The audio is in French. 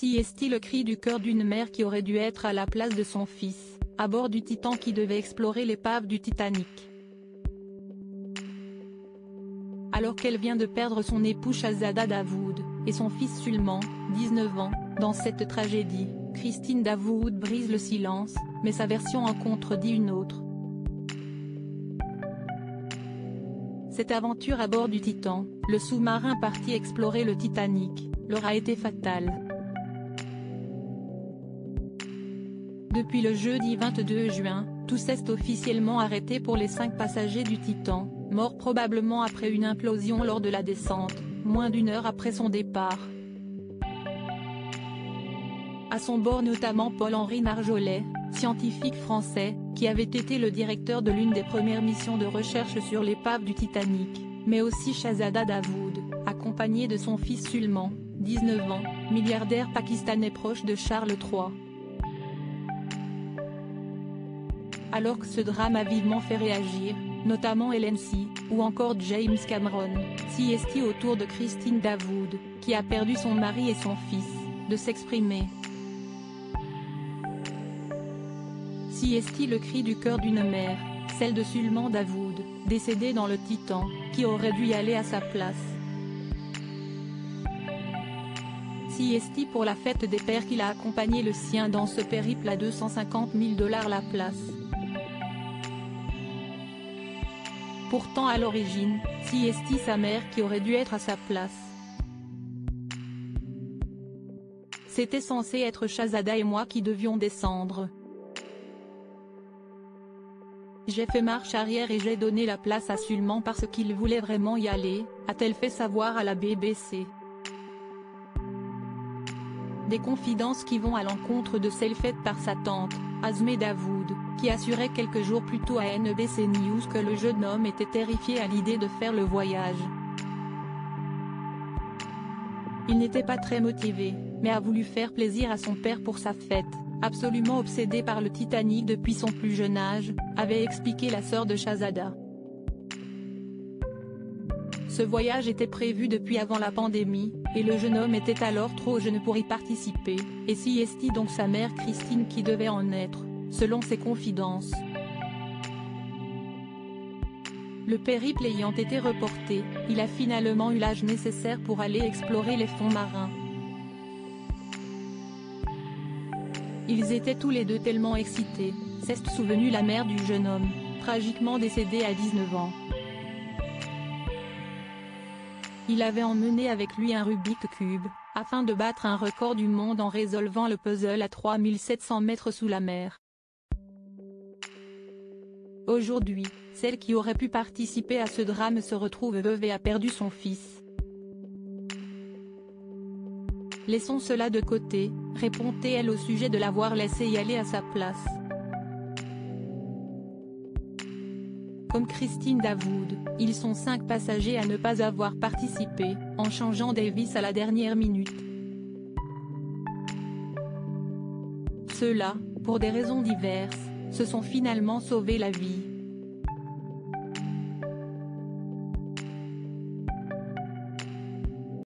Si est-il le cri du cœur d'une mère qui aurait dû être à la place de son fils, à bord du Titan qui devait explorer l'épave du Titanic? Alors qu'elle vient de perdre son époux Shazada Davoud, et son fils Sulman, 19 ans, dans cette tragédie, Christine Davoud brise le silence, mais sa version en contredit une autre. Cette aventure à bord du Titan, le sous-marin parti explorer le Titanic, leur a été fatale. Depuis le jeudi 22 juin, tous est officiellement arrêtés pour les cinq passagers du Titan, morts probablement après une implosion lors de la descente, moins d'une heure après son départ. À son bord notamment Paul-Henri Narjolet, scientifique français, qui avait été le directeur de l'une des premières missions de recherche sur l'épave du Titanic, mais aussi Shahzada Davoud, accompagné de son fils Sulman, 19 ans, milliardaire pakistanais proche de Charles III. Alors que ce drame a vivement fait réagir, notamment Hélène C., ou encore James Cameron, CST autour de Christine Davoud, qui a perdu son mari et son fils, de s'exprimer. CST le cri du cœur d'une mère, celle de Sulman Davoud, décédé dans le Titan, qui aurait dû y aller à sa place. CST pour la fête des pères qu'il a accompagné le sien dans ce périple à 250 000 dollars la place. Pourtant à l'origine, CST sa mère qui aurait dû être à sa place. C'était censé être Shazada et moi qui devions descendre. J'ai fait marche arrière et j'ai donné la place à Sulman parce qu'il voulait vraiment y aller, a-t-elle fait savoir à la BBC. Des confidences qui vont à l'encontre de celles faites par sa tante, Azmeh Davoud, qui assurait quelques jours plus tôt à NBC News que le jeune homme était terrifié à l'idée de faire le voyage. Il n'était pas très motivé, mais a voulu faire plaisir à son père pour sa fête, absolument obsédé par le Titanic depuis son plus jeune âge, avait expliqué la sœur de Shazada. Ce voyage était prévu depuis avant la pandémie, et le jeune homme était alors trop jeune pour y participer, et si est donc sa mère Christine qui devait en être, selon ses confidences. Le périple ayant été reporté, il a finalement eu l'âge nécessaire pour aller explorer les fonds marins. Ils étaient tous les deux tellement excités, s'est souvenu la mère du jeune homme, tragiquement décédé à 19 ans. Il avait emmené avec lui un Rubik Cube, afin de battre un record du monde en résolvant le puzzle à 3700 mètres sous la mer. Aujourd'hui, celle qui aurait pu participer à ce drame se retrouve veuve et a perdu son fils. Laissons cela de côté, répondait-elle au sujet de l'avoir laissé y aller à sa place. Comme Christine Davoud, ils sont cinq passagers à ne pas avoir participé, en changeant Davis à la dernière minute. Ceux-là, pour des raisons diverses, se sont finalement sauvés la vie.